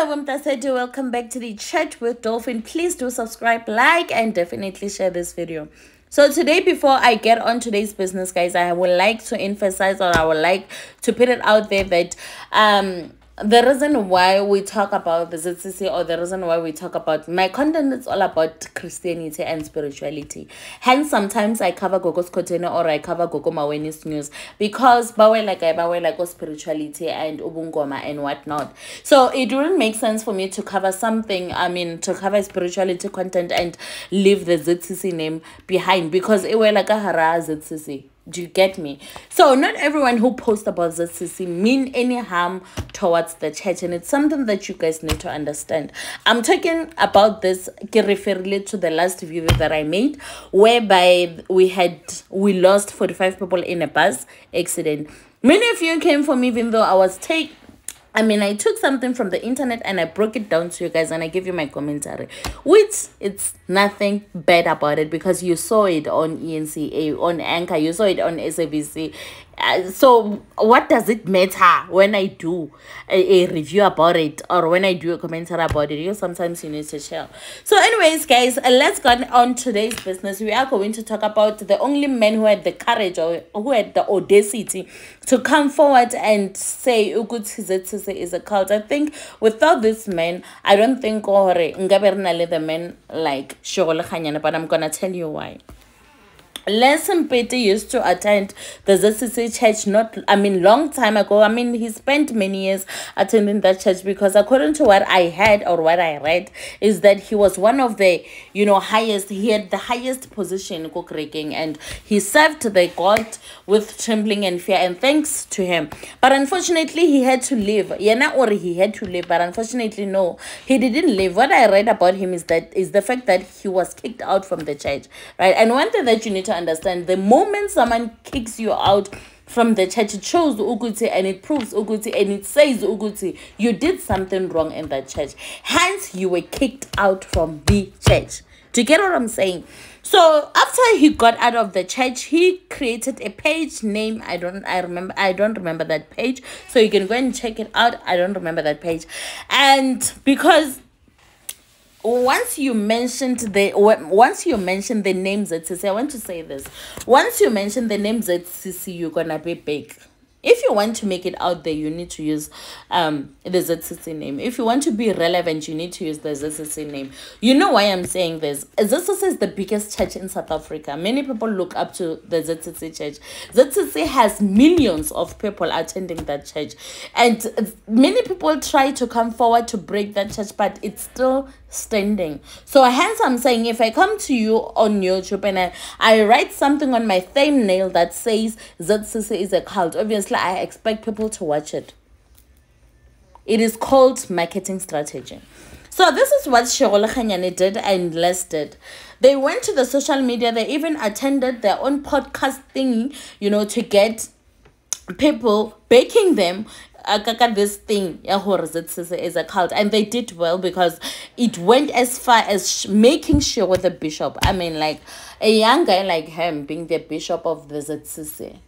Welcome back to the Chat with Dolphine. Please do subscribe, like, and definitely share this video. So today, before I get on today's business, guys, I would like to emphasize or I would like to put it out there that um the reason why we talk about the ZCC or the reason why we talk about my content is all about Christianity and spirituality. Hence, sometimes I cover Gogo Skhotheni or I cover Gogo Mawenis news because bawe like I bawe like spirituality and ubungoma and whatnot. So it wouldn't make sense for me to cover something, I mean, to cover spirituality content and leave the ZCC name behind because it were like a hara ZCC do you get me? So not everyone who posts about the ZCC mean any harm towards the church and it's something that you guys need to understand. I'm talking about this referring to the last video that i made whereby we had we lost 45 people in a bus accident. Many of you came for me even though i was take I mean, I took something from the internet and I broke it down to you guys and I give you my commentary, which it's nothing bad about it because you saw it on ENCA, on Anchor, you saw it on SABC, uh, so what does it matter when i do a, a, review about it or when i do a commentary about it? You sometimes you need to chill so anyways guys uh, let's get on today's business. We are going to talk about the only man who had the courage or who had the audacity to come forward and say ukuthi is a cult. I think without this man i don't think gore ngabe the man like but i'm gonna tell you why Les Mpete used to attend the ZCC church not I mean long time ago. I mean he spent many years attending that church because according to what I heard or what I read is that he was one of the you know highest he had the highest position in cooking and he served the God with trembling and fear and thanks to him. But unfortunately he had to leave. Yeah, not or he had to leave, but unfortunately no, he didn't leave. What I read about him is that is the fact that he was kicked out from the church. Right. And one thing that you need to understand the moment someone kicks you out from the church it shows uguti and it proves uguti and it says uguti you did something wrong in that church. Hence you were kicked out from the church. Do you get what i'm saying? So after he got out of the church he created a page name. I don't i remember i don't remember that page. So you can go and check it out. I don't remember that page. And because once you mentioned the once you mentioned the names ZCC, I want to say this. Once you mention the names ZCC, you're gonna be big. If you want to make it out there you need to use um the ZCC name. If you want to be relevant you need to use the ZCC name. You know why i'm saying this? ZCC is the biggest church in south africa. Many people look up to the ZCC church. ZCC has millions of people attending that church. And many people try to come forward to break that church but it's still standing so hence i'm saying if i come to you on youtube and i, I write something on my thumbnail that says ZCC is a cult obviously I expect people to watch it. It is called marketing strategy. So this is what Shego Lekganyane did and Les did. They went to the social media. They even attended their own podcast thing, you know, to get people baking them this thing is a cult. And they did well because it went as far as making sure with the bishop. I mean like a young guy like him being the bishop of the ZCC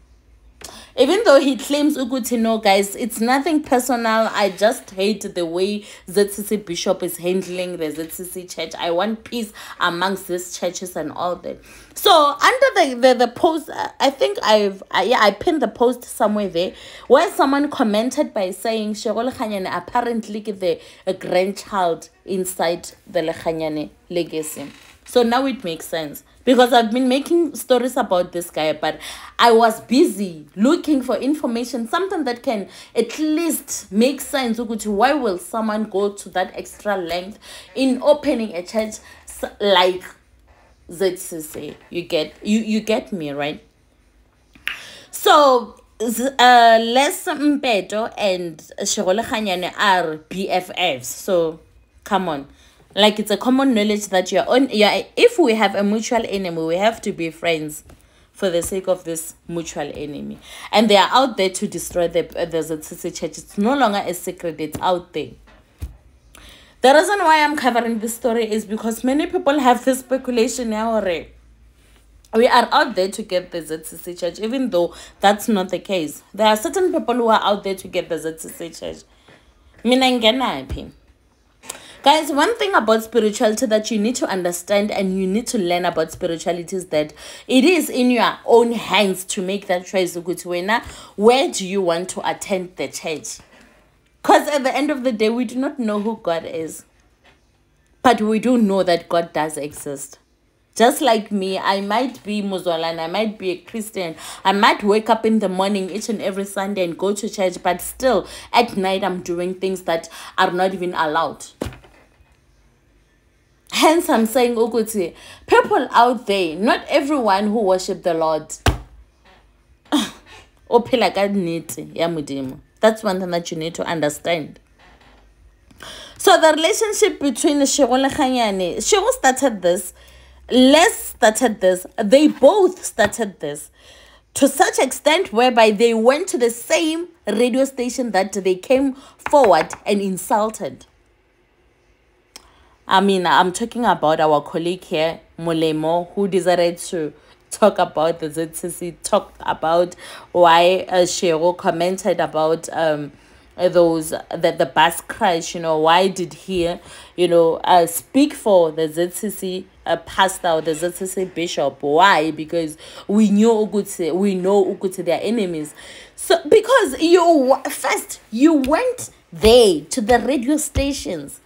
even though he claims ukuthi no guys it's nothing personal. I just hate the way zcc bishop is handling the zcc church. I want peace amongst these churches and all that. So under the the, the post i think i've I, yeah i pinned the post somewhere there where someone commented by saying Shego Lekganyane apparently the a grandchild inside the lekganyane legacy so now it makes sense because I've been making stories about this guy, but I was busy looking for information, something that can at least make sense. Why will someone go to that extra length in opening a church like ZCC? You get you you get me right. So uh Les Mpete and Shego Lekganyane are BFFs. So come on like it's a common knowledge that you're on yeah if we have a mutual enemy we have to be friends for the sake of this mutual enemy and they are out there to destroy the the ZCC church it's no longer a secret it's out there the reason why i'm covering this story is because many people have this speculation now already we are out there to get the ZCC church, even though that's not the case. There are certain people who are out there to get the ZCC church. Mina ngenaphi? Guys, one thing about spirituality that you need to understand and you need to learn about spirituality is that it is in your own hands to make that choice. Where do you want to attend the church? Because at the end of the day, we do not know who God is. But we do know that God does exist. Just like me, I might be Muslim, I might be a Christian. I might wake up in the morning each and every Sunday and go to church, but still at night I'm doing things that are not even allowed. Hence, I'm saying, Ukuti, people out there, not everyone who worship the Lord. That's one thing that you need to understand. So the relationship between Shego and Khanyane, Shego started this Les started this. They both started this to such extent whereby they went to the same radio station that they came forward and insulted. I mean, I'm talking about our colleague here, Molemo, who decided to talk about the ZCC, talked about why uh, Shego commented about um, those that the bus crash you know why did he you know uh, speak for the zcc uh, pastor or the zcc bishop? Why? Because we knew ukuthi we know ukuthi they are enemies. So because you first you went there to the radio stations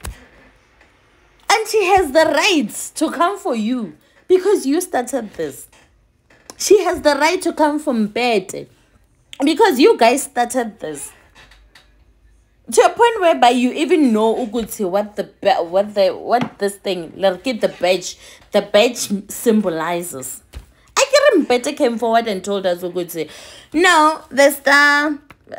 she has the rights to come for you. Because you started this. She has the right to come from bed because you guys started this. To a point whereby you even know ukuthi what the what the what this thing like get the badge the badge symbolizes. I get better came forward and told us ukuthi no the star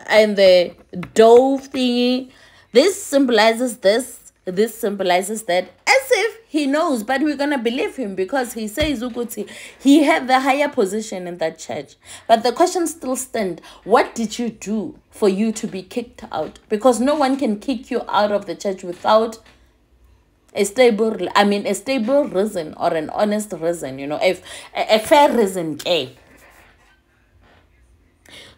and the dove thingy this symbolizes this this symbolizes that as if he knows but we're gonna believe him because he says ukuthi he had the higher position in that church. But the question still stand what did you do for you to be kicked out? Because no one can kick you out of the church without a stable i mean a stable reason or an honest reason you know if a, a fair reason okay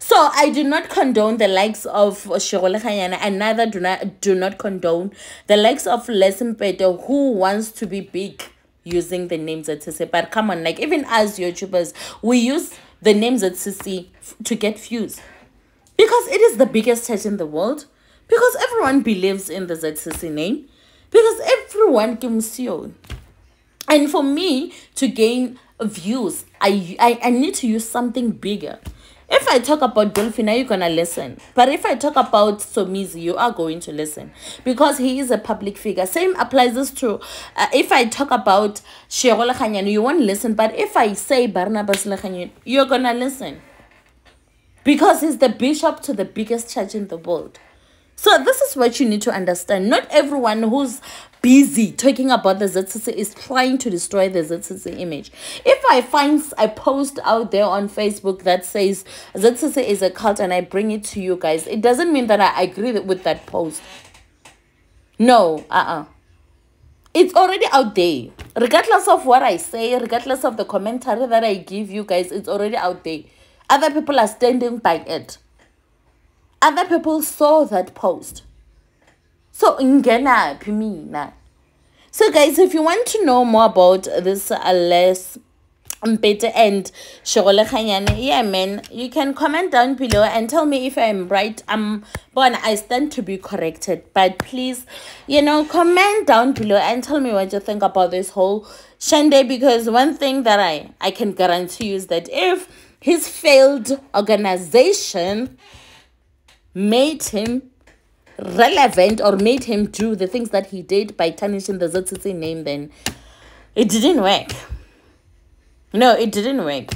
so I do not condone the likes of Shirole Khanyana and neither do not do not condone the likes of Les Mpete who wants to be big using the names ZCC. But come on, like even as YouTubers, we use the names ZCC to get views. Because it is the biggest church in the world. Because everyone believes in the ZCC name. Because everyone can see you. And for me to gain views, I, I, I need to use something bigger. If I talk about Dolphina, you're going to listen. But if I talk about Somizi, you are going to listen. Because he is a public figure. Same applies this to, uh, if I talk about Shego Lekganyane, you won't listen. But if I say Barnabas Lekganyane, you're going to listen. Because he's the bishop to the biggest church in the world. So this is what you need to understand. Not everyone who's busy talking about the ZCC is trying to destroy the ZCC image. If I find a post out there on Facebook that says ZCC is a cult and I bring it to you guys, it doesn't mean that I agree with that post. No, uh-uh. It's already out there. Regardless of what I say, regardless of the commentary that I give you guys, it's already out there. Other people are standing by it. Other people saw that post. So ingenaphi mina? So guys, if you want to know more about this uh, Les Mpete and Shego Lekganyane, yeah man, you can comment down below and tell me if I'm right. I'm born, I stand to be corrected. But please, you know, comment down below and tell me what you think about this whole Shande because one thing that I, I can guarantee you is that if his failed organization made him relevant or made him do the things that he did by tarnishing the ZCC name, then it didn't work. No, it didn't work.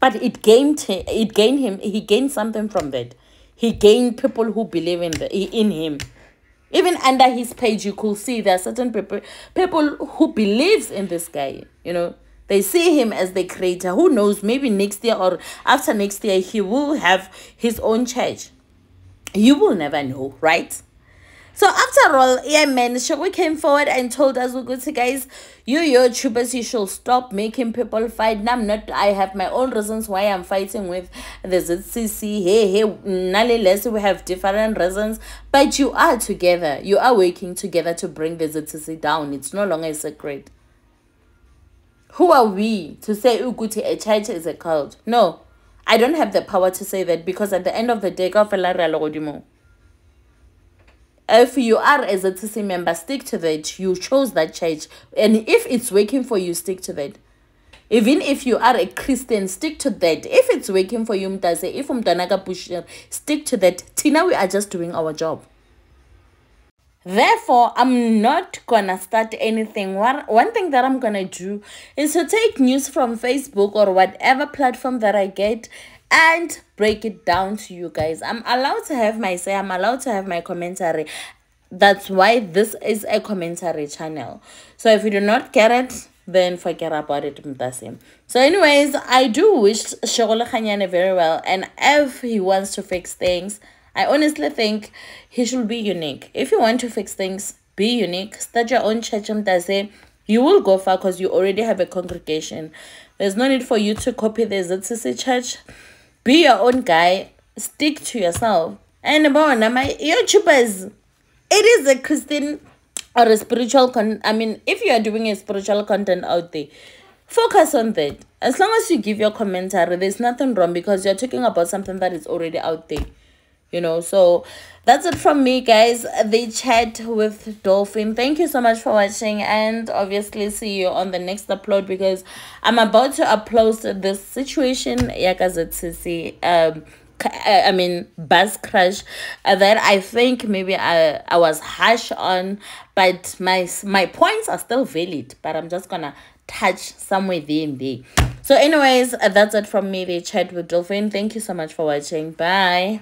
But it gained it gained him he gained something from that. He gained people who believe in the in him. Even under his page, you could see there are certain people people who believes in this guy. You know, they see him as the creator. Who knows? Maybe next year or after next year, he will have his own church. You will never know, right? So after all, yeah, man, Shoko came forward and told us, "Uguti guys, you YouTubers, you should stop making people fight. Now I'm not. I have my own reasons why I'm fighting with the ZCC. Hey, hey, nonetheless, we have different reasons, but you are together. You are working together to bring the ZCC down. It's no longer a secret. Who are we to say Uguti a church is a cult? No, I don't have the power to say that because at the end of the day, if you are as a TC member, stick to that. You chose that church. And if it's working for you, stick to that. Even if you are a Christian, stick to that. If it's working for you, if stick to that. Tina, we are just doing our job. Therefore, I'm not gonna start anything. One, one thing that I'm gonna do is to take news from Facebook or whatever platform that I get and break it down to you guys. I'm allowed to have my say, I'm allowed to have my commentary. That's why this is a commentary channel. So if you do not get it, then forget about it so anyways i do wish Shego Lekganyane very well and if he wants to fix things i honestly think he should be unique. If you want to fix things be unique. Start your own church um, mtasi you will go far because you already have a congregation. There's no need for you to copy the ZCC church. Be your own guy. Stick to yourself. And bona my youtubers? It is a christian or a spiritual con i mean if you are doing a spiritual content out there focus on that. As long as you give your commentary there's nothing wrong because you're talking about something that is already out there you know so that's it from me guys. The chat with Dolphine. Thank you so much for watching and obviously see you on the next upload because i'm about to upload this situation yakazetsisi um I mean bus crash uh, that I think maybe I I was harsh on but my my points are still valid but I'm just gonna touch somewhere there and there. So anyways uh, that's it from me the chat with Dolphine. Thank you so much for watching. Bye